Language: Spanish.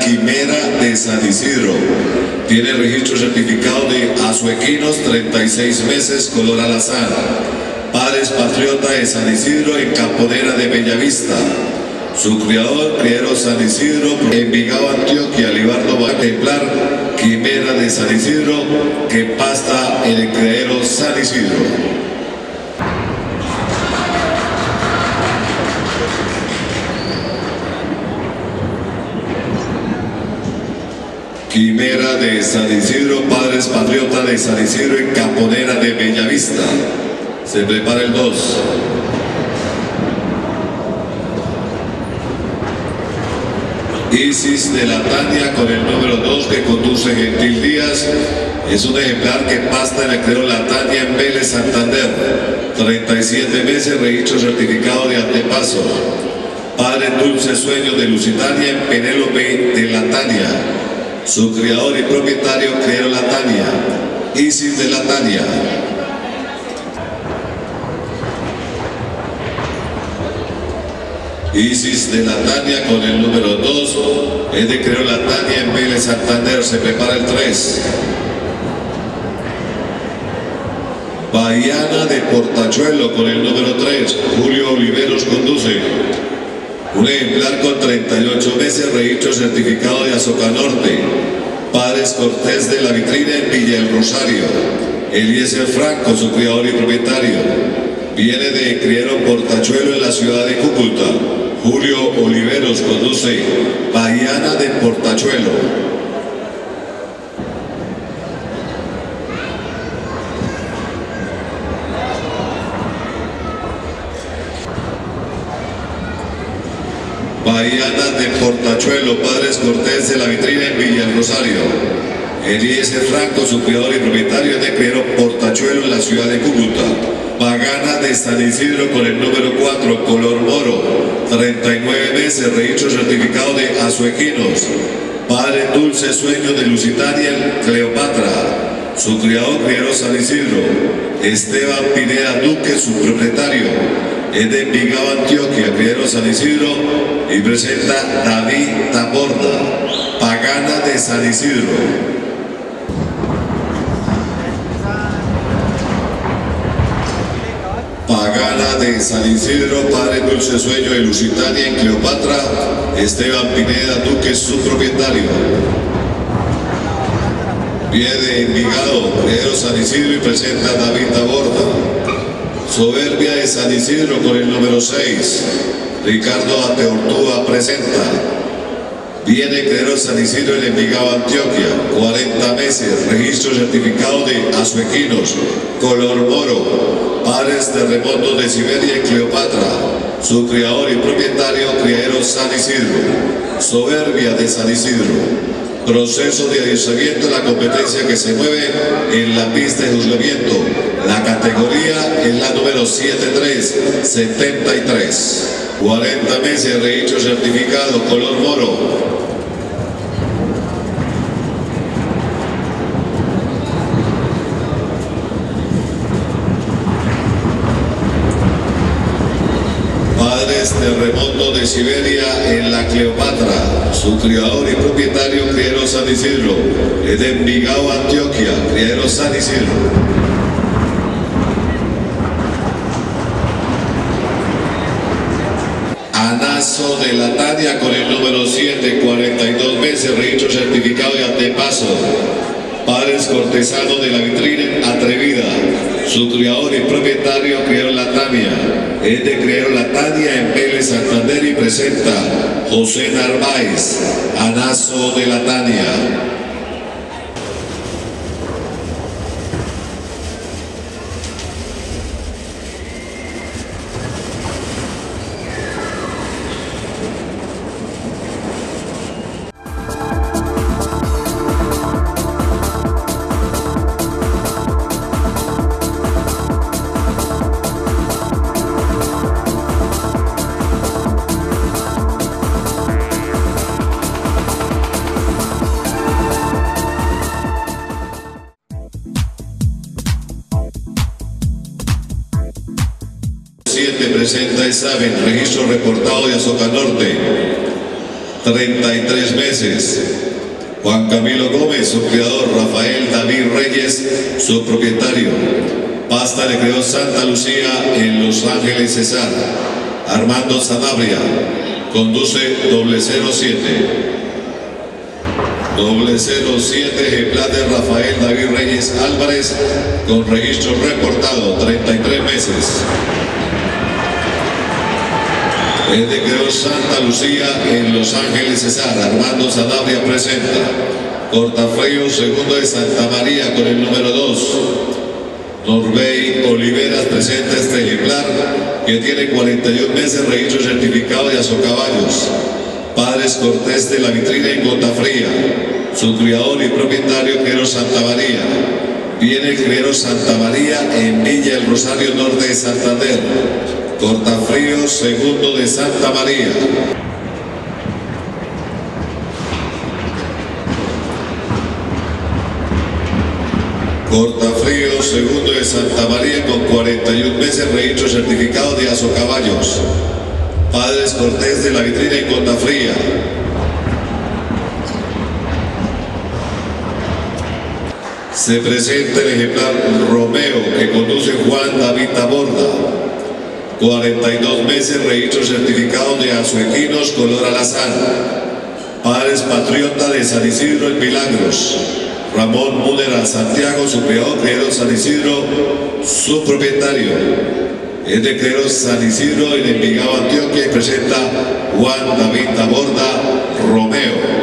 Quimera de San Isidro. Tiene registro certificado de Azuequinos, 36 meses, color alazán. Padres patriota de San Isidro en Camponera de Bellavista. Su criador, criadero San Isidro, Envigado, Antioquia, Libardo Templar, Quimera de San Isidro, que pasta en el criadero San Isidro. Quimera de San Isidro, Padres Patriota de San Isidro en Camponera de Bellavista. Se prepara el 2. Isis de la Tania con el número 2 que conduce Gentil Díaz. Es un ejemplar que pasta en el creo La Tania en Vélez, Santander. 37 meses, registro certificado de antepaso. Padre Dulce Sueño de Lusitania en Penélope de la Tania. Su criador y propietario Criero Latania, Isis de Latania. Isis de Latania con el número 2 es de Criero Latania en Vélez Santander, se prepara el 3. Bahiana de Portachuelo con el número 3, Julio Oliveros conduce. Un ejemplar con 38 meses, registro certificado de Azoka Norte. Padres Cortés de la Vitrina en Villa El Rosario. Eliezer Franco, su criador y propietario. Viene de Criero Portachuelo en la ciudad de Cúcuta. Julio Oliveros conduce Bahiana de Portachuelo. Mariana de Portachuelo, Padres Cortés de la Vitrina en Villa Rosario. Eliezer Franco, su criador y propietario de Criero Portachuelo en la ciudad de Cúcuta. Pagana de San Isidro con el número 4, color moro, 39 meses, registro certificado de Azuequinos. Padre Dulce Sueño de Lusitania, Cleopatra. Su criador, Criero San Isidro. Esteban Pineda Duque, su propietario es de Envigado, Antioquia, Criero San Isidro, y presenta David Taborda, Pagana de San Isidro. Pagana de San Isidro, Padre Dulce Sueño de Lusitania en Cleopatra, Esteban Pineda Duque, su propietario. Viene de Envigado, Criero San Isidro y presenta David Taborda. Soberbia de San Isidro con el número 6. Ricardo Ateortúa presenta. Viene Clero San Isidro en Envigado, Antioquia. 40 meses. Registro certificado de Azuequinos. Color moro. Padres terremotos de Siberia y Cleopatra. Su criador y propietario, criadero San Isidro. Soberbia de San Isidro proceso de adiestramiento la competencia que se mueve en la pista de juzgamiento. La categoría es la número 7373. 40 meses registro certificado color moro. Padres terremoto de Siberia en la Cleopatra. Su criador y propietario Criero San Isidro. Es de Envigado, Antioquia. Criero San Isidro. De la Tania con el número 7, 42 meses, registro certificado de antepaso. Padres cortesanos de la vitrina atrevida. Su criador y propietario crió la Tania. Es de criar la Tania en Vélez, Santander y presenta José Narváez, Anazo de la Tania. Presenta examen, registro reportado de Azoka Norte. 33 meses. Juan Camilo Gómez, su criador, Rafael David Reyes, su propietario. Pasta le creó Santa Lucía en Los Ángeles, Cesar. Armando Sanabria, conduce doble 07. Doble 07, ejemplar de Rafael David Reyes Álvarez, con registro reportado, 33 meses. El de Creo Santa Lucía en Los Ángeles Cesar, Armando Sanabria presenta. Cortafrío, segundo de Santa María con el número 2. Norbey Oliveras presenta este ejemplar que tiene 41 meses registro certificado de Azocaballos. Padres Cortés de la vitrina en Gota Fría. Su criador y propietario Quero Santa María. Viene el criero Santa María en Villa El Rosario Norte de Santander. Cortafrío, segundo de Santa María. Cortafrío, segundo de Santa María con 41 meses registro certificado de Azocaballos. Padres Cortés de la vitrina en Cortafría. Se presenta el ejemplar Romeo que conduce Juan David Taborda. 42 meses registro certificado de azuequinos color alazán. Padres Patriota de San Isidro en Milagros. Ramón Múnera Santiago, su peor creador San Isidro, su propietario. Es de San Isidro en Envigado, Antioquia y presenta Juan David Taborda Romeo.